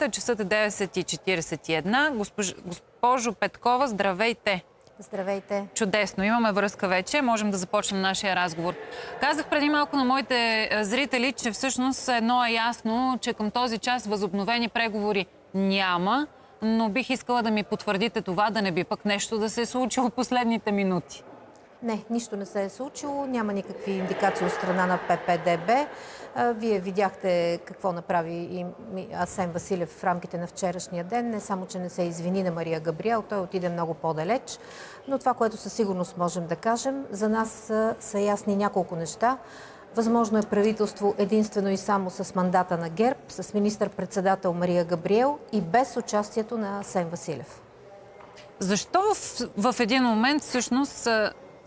момента. Часът е 9.41. Госпож... Госпожо Петкова, здравейте! Здравейте! Чудесно! Имаме връзка вече. Можем да започнем нашия разговор. Казах преди малко на моите зрители, че всъщност едно е ясно, че към този час възобновени преговори няма, но бих искала да ми потвърдите това, да не би пък нещо да се е случило последните минути. Не, нищо не се е случило. Няма никакви индикации от страна на ППДБ. Вие видяхте какво направи и Асен Василев в рамките на вчерашния ден. Не само, че не се извини на Мария Габриел, той отиде много по-далеч. Но това, което със сигурност можем да кажем, за нас са, ясни няколко неща. Възможно е правителство единствено и само с мандата на ГЕРБ, с министър-председател Мария Габриел и без участието на Асен Василев. Защо в, в един момент всъщност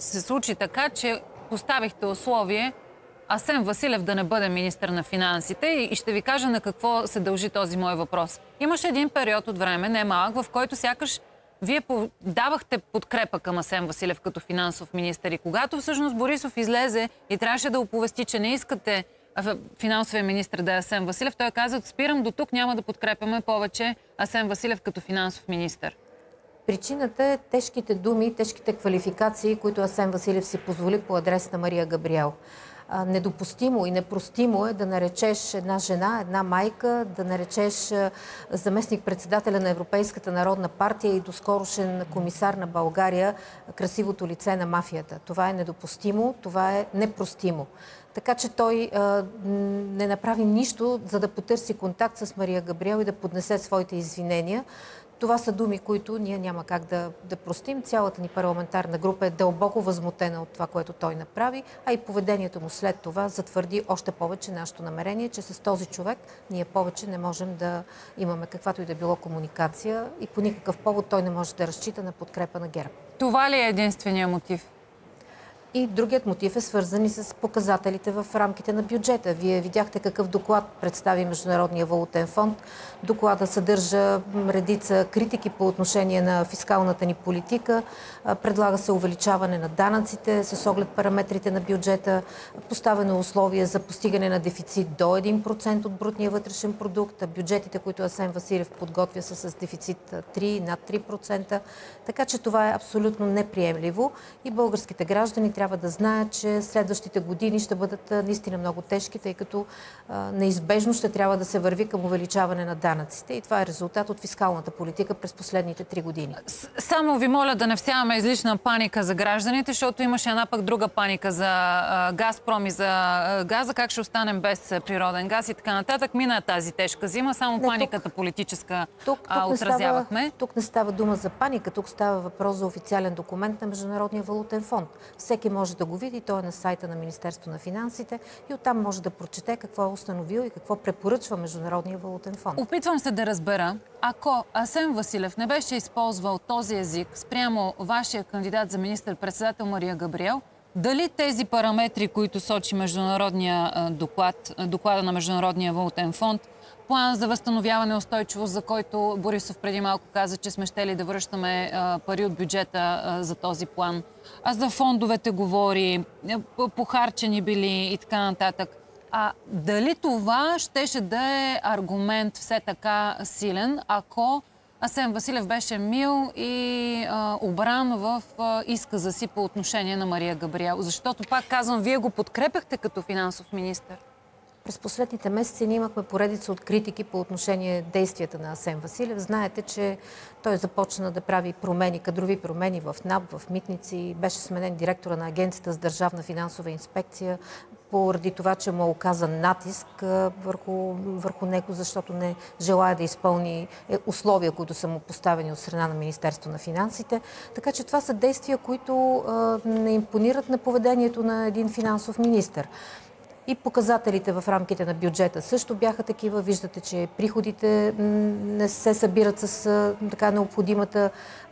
се случи така, че поставихте условие Асен Василев да не бъде министър на финансите и ще ви кажа на какво се дължи този мой въпрос. Имаше един период от време, не малък, в който сякаш вие давахте подкрепа към Асен Василев като финансов министър и когато всъщност Борисов излезе и трябваше да оповести, че не искате финансовия министр да е Асен Василев, той каза, спирам до тук, няма да подкрепяме повече Асен Василев като финансов министър. Причината е тежките думи, тежките квалификации, които Асен Василев си позволи по адрес на Мария Габриел. Недопустимо и непростимо е да наречеш една жена, една майка, да наречеш заместник-председателя на Европейската народна партия и доскорошен комисар на България красивото лице на мафията. Това е недопустимо, това е непростимо. Така че той а, не направи нищо, за да потърси контакт с Мария Габриел и да поднесе своите извинения. Това са думи, които ние няма как да, да простим. Цялата ни парламентарна група е дълбоко възмутена от това, което той направи, а и поведението му след това затвърди още повече нашето намерение, че с този човек ние повече не можем да имаме каквато и да било комуникация и по никакъв повод той не може да разчита на подкрепа на ГЕРБ. Това ли е единствения мотив? И другият мотив е свързан и с показателите в рамките на бюджета. Вие видяхте какъв доклад представи Международния валутен фонд. Доклада съдържа редица критики по отношение на фискалната ни политика. Предлага се увеличаване на данъците с оглед параметрите на бюджета. Поставено условие за постигане на дефицит до 1% от брутния вътрешен продукт. Бюджетите, които Асен Василев подготвя са с дефицит 3, над 3%. Така че това е абсолютно неприемливо и българските граждани да знаят, че следващите години ще бъдат наистина много тежки, тъй като неизбежно ще трябва да се върви към увеличаване на данъците. И това е резултат от фискалната политика през последните три години. Само ви моля да не всяваме излишна паника за гражданите, защото имаше една пък друга паника за Газпром и за газа, как ще останем без природен газ и така нататък. Мина тази тежка зима, само не, паниката тук, политическа тук, тук а, отразявахме. Не става, тук не става дума за паника, тук става въпрос за официален документ на Международния валутен фонд. Всеки може да го види, той е на сайта на Министерство на финансите и оттам може да прочете какво е установил и какво препоръчва Международния валутен фонд. Опитвам се да разбера, ако Асен Василев не беше използвал този език спрямо вашия кандидат за министър-председател Мария Габриел, дали тези параметри, които сочи международния доклад, доклада на Международния валутен фонд, план за възстановяване устойчивост, за който Борисов преди малко каза, че сме щели да връщаме пари от бюджета за този план. А за фондовете говори, похарчени били и така нататък. А дали това щеше да е аргумент все така силен, ако Асен Василев беше мил и а, обран в а, изказа си по отношение на Мария Габриел? Защото, пак казвам, вие го подкрепяхте като финансов министр. През последните месеци ние имахме поредица от критики по отношение действията на Асен Василев. Знаете, че той започна да прави промени, кадрови промени в НАП, в Митници. Беше сменен директора на Агенцията за държавна финансова инспекция поради това, че му е оказан натиск върху, върху него, защото не желая да изпълни е, условия, които са му поставени от страна на Министерство на финансите. Така че това са действия, които не импонират на поведението на един финансов министр. И показателите в рамките на бюджета също бяха такива. Виждате, че приходите не се събират с така необходимата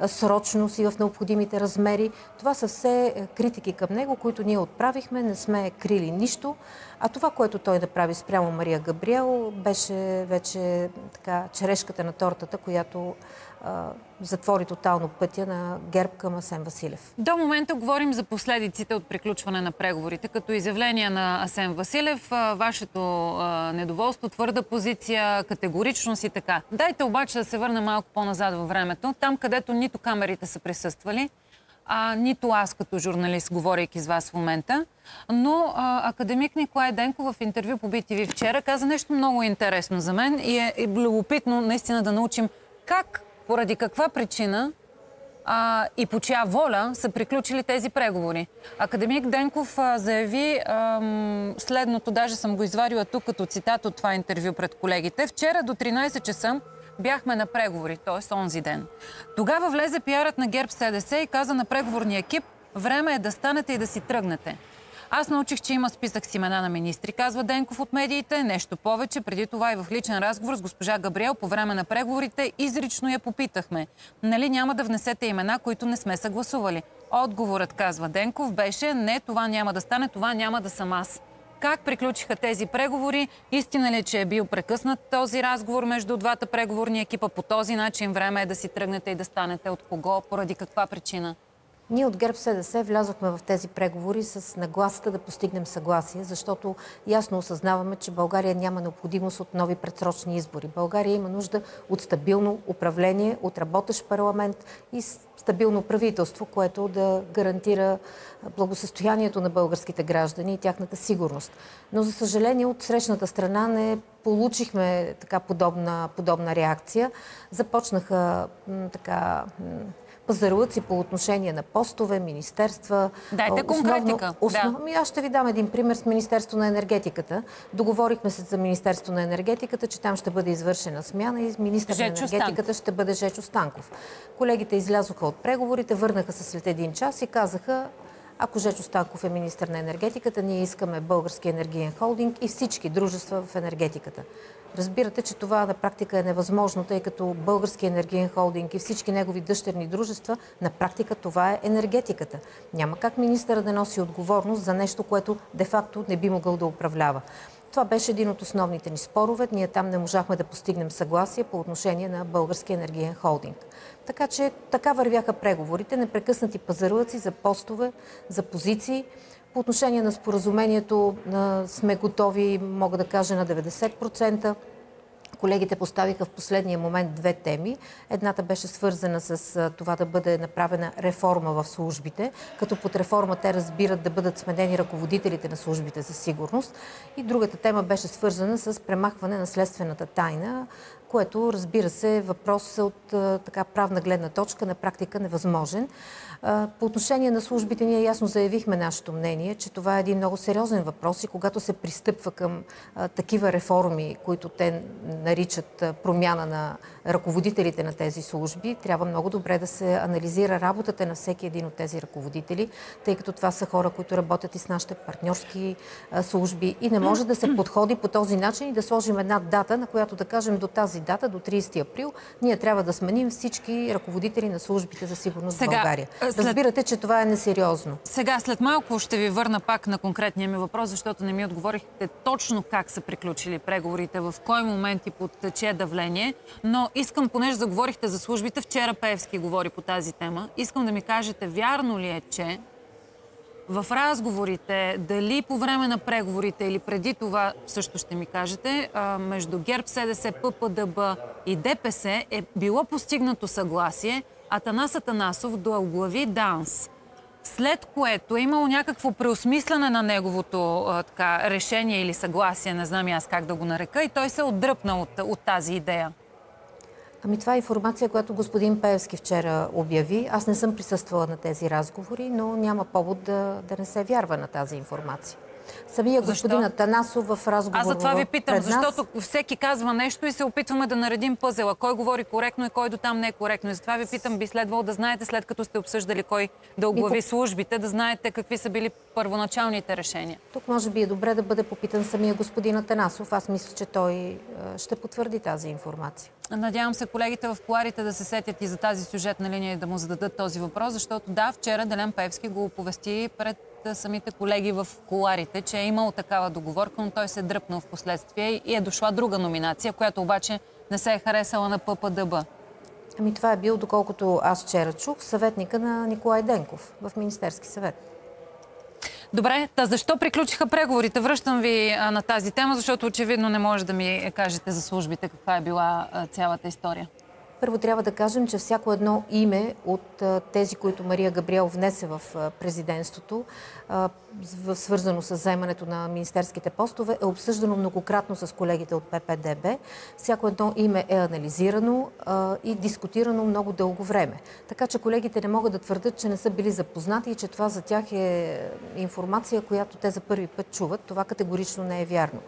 срочност и в необходимите размери. Това са все е, критики към него, които ние отправихме. Не сме крили нищо. А това, което той направи спрямо Мария Габриел, беше вече така черешката на тортата, която затвори тотално пътя на ГЕРБ към Асен Василев. До момента говорим за последиците от приключване на преговорите. Като изявление на Асен Василев, вашето недоволство, твърда позиция, категоричност и така. Дайте обаче да се върна малко по-назад във времето. Там, където нито камерите са присъствали, а, нито аз като журналист, говорейки с вас в момента. Но а, академик Николай Денков в интервю по BTV вчера каза нещо много интересно за мен и е, е любопитно наистина да научим как, поради каква причина а, и по чия воля са приключили тези преговори. Академик Денков а, заяви ам, следното, даже съм го извадила тук като цитат от това интервю пред колегите. Вчера до 13 часа бяхме на преговори, т.е. онзи ден. Тогава влезе пиарът на ГЕРБ СДС и каза на преговорния екип, време е да станете и да си тръгнете. Аз научих, че има списък с имена на министри, казва Денков от медиите. Нещо повече, преди това и в личен разговор с госпожа Габриел по време на преговорите, изрично я попитахме. Нали няма да внесете имена, които не сме съгласували? Отговорът, казва Денков, беше не, това няма да стане, това няма да съм аз. Как приключиха тези преговори? Истина ли, е, че е бил прекъснат този разговор между двата преговорни екипа? По този начин време е да си тръгнете и да станете от кого? Поради каква причина? Ние от ГЕРБ СДС влязохме в тези преговори с нагласата да постигнем съгласие, защото ясно осъзнаваме, че България няма необходимост от нови предсрочни избори. България има нужда от стабилно управление, от работещ парламент и стабилно правителство, което да гарантира благосъстоянието на българските граждани и тяхната сигурност. Но, за съжаление, от срещната страна не получихме така подобна, подобна реакция. Започнаха така пазарлъци по отношение на постове, министерства. Дайте конкретика. Основ... Да. Ами аз ще ви дам един пример с Министерство на енергетиката. Договорихме се за Министерство на енергетиката, че там ще бъде извършена смяна и министър на енергетиката Станков. ще бъде Жечо Станков. Колегите излязоха от преговорите, върнаха се след един час и казаха ако Жечо Станков е министър на енергетиката, ние искаме български енергиен холдинг и всички дружества в енергетиката. Разбирате, че това на практика е невъзможно, тъй като Български енергиен холдинг и всички негови дъщерни дружества, на практика това е енергетиката. Няма как министъра да носи отговорност за нещо, което де-факто не би могъл да управлява. Това беше един от основните ни спорове. Ние там не можахме да постигнем съгласие по отношение на Български енергиен холдинг. Така че така вървяха преговорите, непрекъснати пазарлъци за постове, за позиции. По отношение на споразумението сме готови, мога да кажа, на 90%. Колегите поставиха в последния момент две теми. Едната беше свързана с това да бъде направена реформа в службите, като под реформа те разбират да бъдат сменени ръководителите на службите за сигурност. И другата тема беше свързана с премахване на следствената тайна, което разбира се е въпрос от така правна гледна точка на практика невъзможен. По отношение на службите ние ясно заявихме нашето мнение, че това е един много сериозен въпрос и когато се пристъпва към такива реформи, които те наричат промяна на ръководителите на тези служби, трябва много добре да се анализира работата на всеки един от тези ръководители, тъй като това са хора, които работят и с нашите партньорски служби и не може да се подходи по този начин и да сложим една дата, на която да кажем до тази дата, до 30 април, ние трябва да сменим всички ръководители на службите за сигурност Сега, в България. Разбирате, че това е несериозно. Сега, след малко ще ви върна пак на конкретния ми въпрос, защото не ми отговорихте точно как са приключили преговорите, в кой момент и под чие давление. Но искам, понеже заговорихте за службите, вчера Певски говори по тази тема, искам да ми кажете, вярно ли е, че в разговорите, дали по време на преговорите или преди това, също ще ми кажете, между ГЕРБ, СДС, ППДБ и ДПС е било постигнато съгласие Атанас Атанасов да оглави ДАНС. След което е имало някакво преосмислене на неговото така, решение или съгласие, не знам и аз как да го нарека, и той се отдръпна от, от тази идея. Ами това е информация, която господин Пеевски вчера обяви. Аз не съм присъствала на тези разговори, но няма повод да, да не се вярва на тази информация. Самия господин Атанасов в разговор Аз за това ви питам, защото всеки казва нещо и се опитваме да наредим пъзела. Кой говори коректно и кой до там не е коректно. И затова ви питам, би следвало да знаете, след като сте обсъждали кой да оглави службите, да знаете какви са били първоначалните решения. Тук може би е добре да бъде попитан самия господин Атанасов. Аз мисля, че той ще потвърди тази информация. Надявам се колегите в коларите да се сетят и за тази сюжетна линия и да му зададат този въпрос, защото да, вчера Делян Певски го оповести пред самите колеги в коларите, че е имал такава договорка, но той се е дръпнал в последствие и е дошла друга номинация, която обаче не се е харесала на ППДБ. Ами това е бил, доколкото аз вчера чух, съветника на Николай Денков в Министерски съвет. Добре, та защо приключиха преговорите? Връщам ви на тази тема, защото очевидно не може да ми кажете за службите каква е била цялата история. Първо трябва да кажем, че всяко едно име от тези, които Мария Габриел внесе в президентството, свързано с заемането на министерските постове, е обсъждано многократно с колегите от ППДБ. Всяко едно име е анализирано и дискутирано много дълго време. Така че колегите не могат да твърдят, че не са били запознати и че това за тях е информация, която те за първи път чуват. Това категорично не е вярно.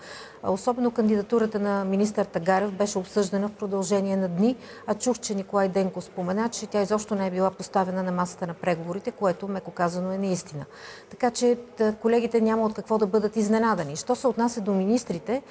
Особено кандидатурата на министър Тагарев беше обсъждана в продължение на дни, а чух, че Николай Денко спомена, че тя изобщо не е била поставена на масата на преговорите, което, меко казано, е неистина. Така че колегите няма от какво да бъдат изненадани. Що се отнася до министрите,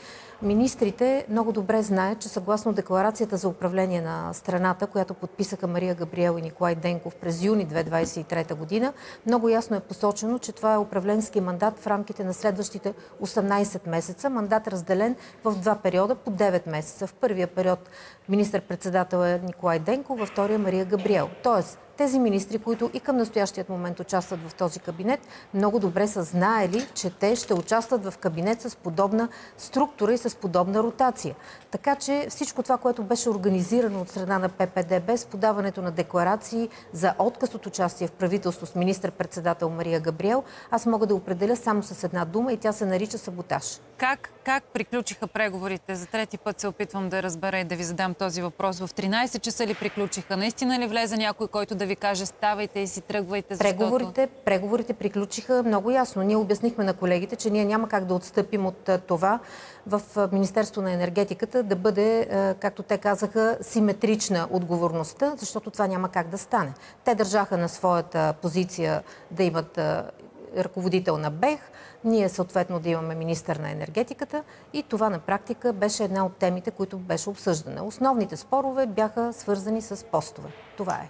Министрите много добре знаят, че съгласно декларацията за управление на страната, която подписаха Мария Габриел и Николай Денков през юни 2023 година, много ясно е посочено, че това е управленски мандат в рамките на следващите 18 месеца. Мандат разделен в два периода по 9 месеца. В първия период министър-председател е Николай Денков, във втория Мария Габриел. Тоест, тези министри, които и към настоящият момент участват в този кабинет, много добре са знаели, че те ще участват в кабинет с подобна структура и с подобна ротация. Така че всичко това, което беше организирано от страна на ППДБ с подаването на декларации за отказ от участие в правителство с министър-председател Мария Габриел, аз мога да определя само с една дума и тя се нарича саботаж. Как, как приключиха преговорите? За трети път се опитвам да разбера и да ви задам този въпрос. В 13 часа ли приключиха? Наистина ли влезе някой, който да ви каже ставайте и си тръгвайте? Защото... Преговорите, преговорите приключиха много ясно. Ние обяснихме на колегите, че ние няма как да отстъпим от това в Министерство на енергетиката да бъде, както те казаха, симетрична отговорността, защото това няма как да стане. Те държаха на своята позиция да имат ръководител на БЕХ, ние съответно да имаме министър на енергетиката и това на практика беше една от темите, които беше обсъждана. Основните спорове бяха свързани с постове. Това е.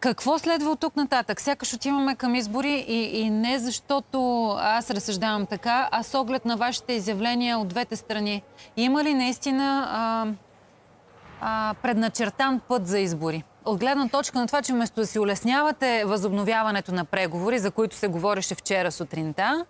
Какво следва от тук нататък? Сякаш отиваме към избори и, и не защото аз разсъждавам така, а с оглед на вашите изявления от двете страни. Има ли наистина а, а, предначертан път за избори? От гледна точка на това, че вместо да си улеснявате възобновяването на преговори, за които се говореше вчера сутринта,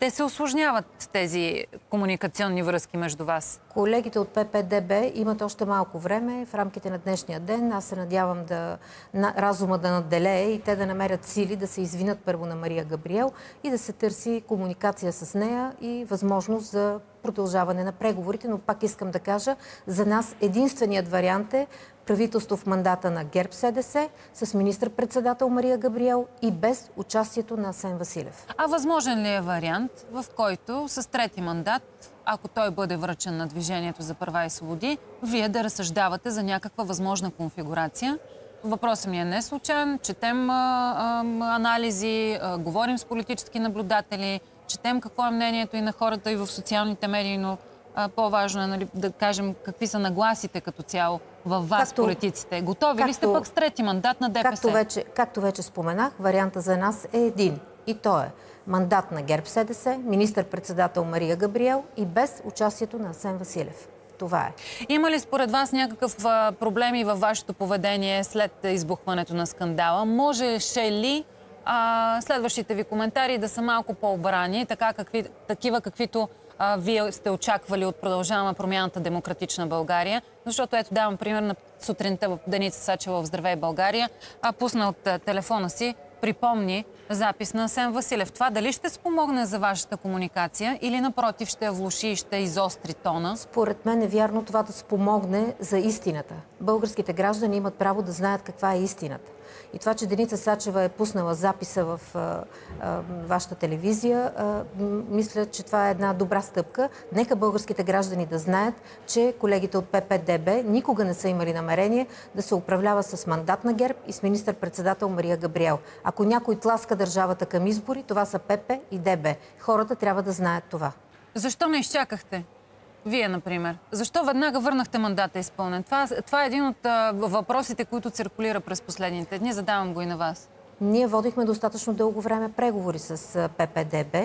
те се осложняват тези комуникационни връзки между вас? Колегите от ППДБ имат още малко време в рамките на днешния ден. Аз се надявам да на, разума да наделее и те да намерят сили да се извинат първо на Мария Габриел и да се търси комуникация с нея и възможност за продължаване на преговорите. Но пак искам да кажа, за нас единственият вариант е правителство в мандата на ГЕРБ СДС с министр-председател Мария Габриел и без участието на Асен Василев. А възможен ли е вариант, в който с трети мандат, ако той бъде връчен на Движението за права и свободи, вие да разсъждавате за някаква възможна конфигурация? Въпросът ми е не случайен. Четем а, а, анализи, а, говорим с политически наблюдатели, четем какво е мнението и на хората и в социалните медии, но по-важно е нали, да кажем какви са нагласите като цяло във вас, както, политиците. Готови както, ли сте пък с трети мандат на ДПС? Както вече, както вече споменах, варианта за нас е един. И то е мандат на ГЕРБ СДС, министър-председател Мария Габриел и без участието на Асен Василев. Това е. Има ли според вас някакъв проблеми във вашето поведение след избухването на скандала? Можеше ли а, следващите ви коментари да са малко по-обрани, така какви, такива каквито а, вие сте очаквали от продължаваме промяната Демократична България. Защото ето давам пример на сутринта в Деница Сачева в Здравей България, а пусна от а, телефона си, припомни запис на Сен Василев. Това дали ще спомогне за вашата комуникация или напротив ще я влуши и ще изостри тона? Според мен е вярно това да спомогне за истината. Българските граждани имат право да знаят каква е истината. И това, че Деница Сачева е пуснала записа в а, а, вашата телевизия, а, мисля, че това е една добра стъпка. Нека българските граждани да знаят, че колегите от ППДБ никога не са имали намерение да се управлява с мандат на ГЕРБ и с министър-председател Мария Габриел. Ако някой тласка държавата към избори, това са ПП и ДБ. Хората трябва да знаят това. Защо не изчакахте? Вие, например. Защо веднага върнахте мандата изпълнен? Това, това е един от а, въпросите, които циркулира през последните дни. Задавам го и на вас. Ние водихме достатъчно дълго време преговори с ППДБ.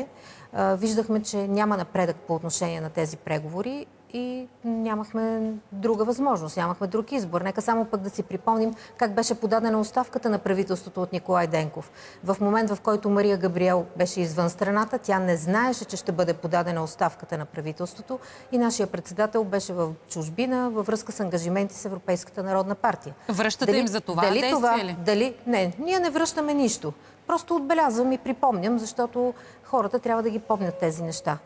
Виждахме, че няма напредък по отношение на тези преговори. И нямахме друга възможност, нямахме друг избор. Нека само пък да си припомним как беше подадена оставката на правителството от Николай Денков. В момент, в който Мария Габриел беше извън страната, тя не знаеше, че ще бъде подадена оставката на правителството и нашия председател беше в чужбина във връзка с ангажименти с Европейската народна партия. Връщате им за това дали това, ли? Дали, не, ние не връщаме нищо. Просто отбелязвам и припомням, защото хората трябва да ги помнят тези неща.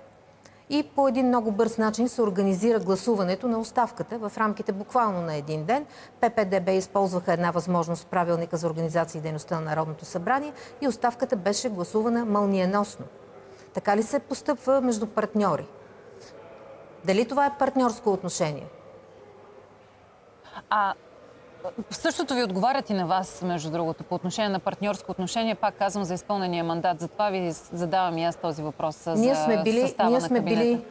И по един много бърз начин се организира гласуването на оставката в рамките буквално на един ден. ППДБ използваха една възможност в правилника за организация и дейността на Народното събрание и оставката беше гласувана мълниеносно. Така ли се постъпва между партньори? Дали това е партньорско отношение? А същото ви отговарят и на вас, между другото, по отношение на партньорско отношение. Пак казвам за изпълнения мандат. Затова ви задавам и аз този въпрос Ние за сме били, състава ние на сме кабинета. били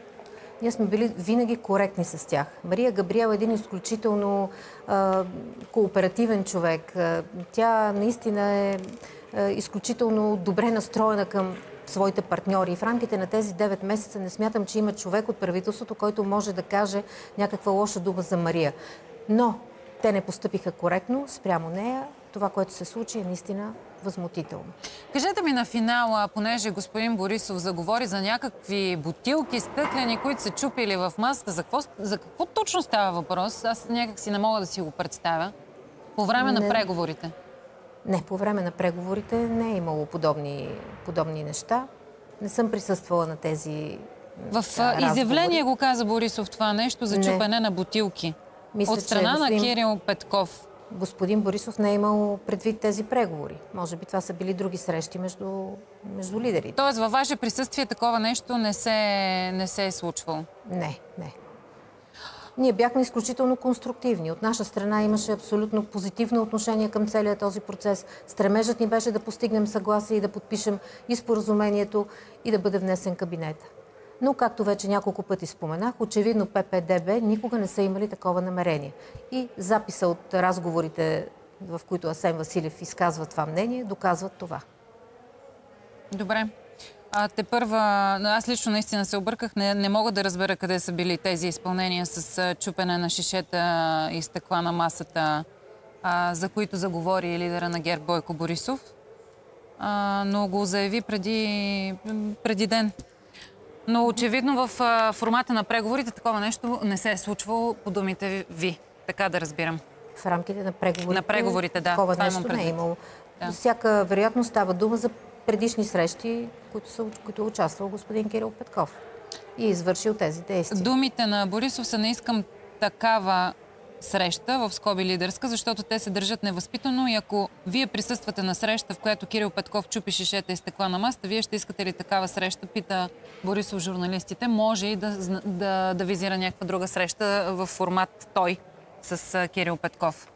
ние сме били винаги коректни с тях. Мария Габриел е един изключително а, кооперативен човек. Тя наистина е а, изключително добре настроена към своите партньори. И в рамките на тези 9 месеца не смятам, че има човек от правителството, който може да каже някаква лоша дума за Мария. Но те не постъпиха коректно спрямо нея. Това, което се случи, е наистина възмутително. Кажете ми на финала, понеже господин Борисов заговори за някакви бутилки, стъклени, които са чупили в маска, за какво, за какво точно става въпрос? Аз някак си не мога да си го представя. По време на Не. преговорите. Не, по време на преговорите не е имало подобни, подобни неща. Не съм присъствала на тези В разговори. изявление го каза Борисов това нещо за Не. чупене на бутилки. Мисля, От че страна на господин- Кирил Петков. Господин Борисов не е имал предвид тези преговори. Може би това са били други срещи между, между лидерите. Тоест във ваше присъствие такова нещо не се, не се е случвало. Не, не. Ние бяхме изключително конструктивни. От наша страна имаше абсолютно позитивно отношение към целият този процес. Стремежът ни беше да постигнем съгласие и да подпишем и споразумението и да бъде внесен кабинета. Но, както вече няколко пъти споменах, очевидно ППДБ никога не са имали такова намерение. И записа от разговорите, в които Асен Василев изказва това мнение, доказват това. Добре. А те първа, аз лично наистина се обърках, не, не мога да разбера къде са били тези изпълнения с чупене на шишета и стъкла на масата, а, за които заговори лидера на ГЕРБ Бойко Борисов. А, но го заяви преди, преди ден. Но очевидно в а, формата на преговорите такова нещо не се е случвало по думите ви. Така да разбирам. В рамките на преговорите, На преговорите, да. такова Това нещо не е имало. Да. Да. Всяка вероятност става дума за предишни срещи, които, са, които е участвал господин Кирил Петков и е извършил тези действия. Думите на Борисов са не искам такава среща, в скоби лидерска, защото те се държат невъзпитано и ако вие присъствате на среща, в която Кирил Петков чупи шишета и стекла на маста, вие ще искате ли такава среща, пита Борисов журналистите. Може и да, да, да визира някаква друга среща в формат той с Кирил Петков.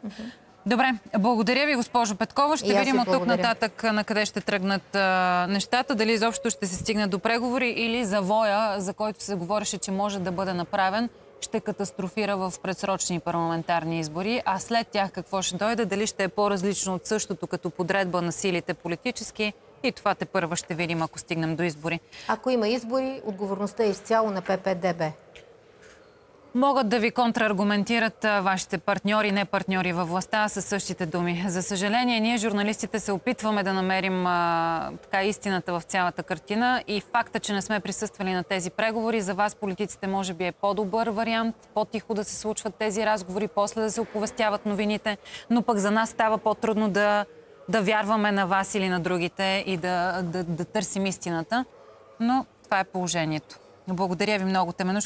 Добре, благодаря ви, госпожо Петкова. Ще видим ви от тук нататък на къде ще тръгнат а, нещата. Дали изобщо ще се стигне до преговори или завоя, за който се говореше, че може да бъде направен, ще катастрофира в предсрочни парламентарни избори. А след тях какво ще дойде? Дали ще е по-различно от същото като подредба на силите политически? И това те първа ще видим, ако стигнем до избори. Ако има избори, отговорността е изцяло на ППДБ. Могат да ви контраргументират вашите партньори, не партньори във властта със същите думи. За съжаление, ние журналистите се опитваме да намерим а, така истината в цялата картина и факта, че не сме присъствали на тези преговори, за вас политиците може би е по-добър вариант, по-тихо да се случват тези разговори, после да се оповестяват новините, но пък за нас става по-трудно да, да вярваме на вас или на другите и да, да, да търсим истината. Но това е положението. Благодаря ви много, Теменуш.